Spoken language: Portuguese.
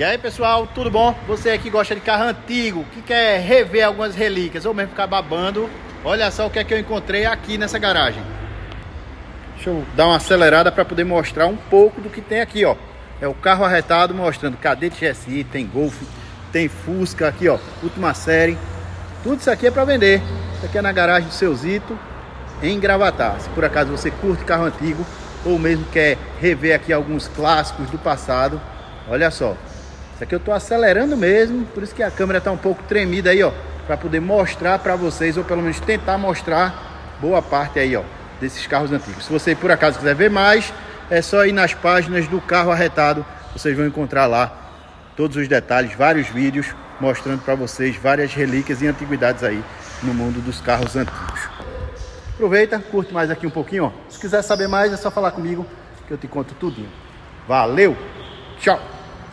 E aí pessoal, tudo bom? Você que gosta de carro antigo, que quer rever algumas relíquias ou mesmo ficar babando, olha só o que é que eu encontrei aqui nessa garagem. Deixa eu dar uma acelerada para poder mostrar um pouco do que tem aqui, ó. É o carro arretado mostrando cadete GSI, tem Golf, tem Fusca aqui, ó, última série. Tudo isso aqui é para vender. Isso aqui é na garagem do seu Zito, em Gravatar. Se por acaso você curte carro antigo ou mesmo quer rever aqui alguns clássicos do passado, olha só. Isso aqui eu estou acelerando mesmo, por isso que a câmera está um pouco tremida aí, ó, para poder mostrar para vocês, ou pelo menos tentar mostrar boa parte aí, ó, desses carros antigos. Se você por acaso quiser ver mais, é só ir nas páginas do carro arretado, vocês vão encontrar lá todos os detalhes, vários vídeos mostrando para vocês várias relíquias e antiguidades aí no mundo dos carros antigos. Aproveita, curte mais aqui um pouquinho, ó. Se quiser saber mais, é só falar comigo que eu te conto tudinho. Valeu, tchau!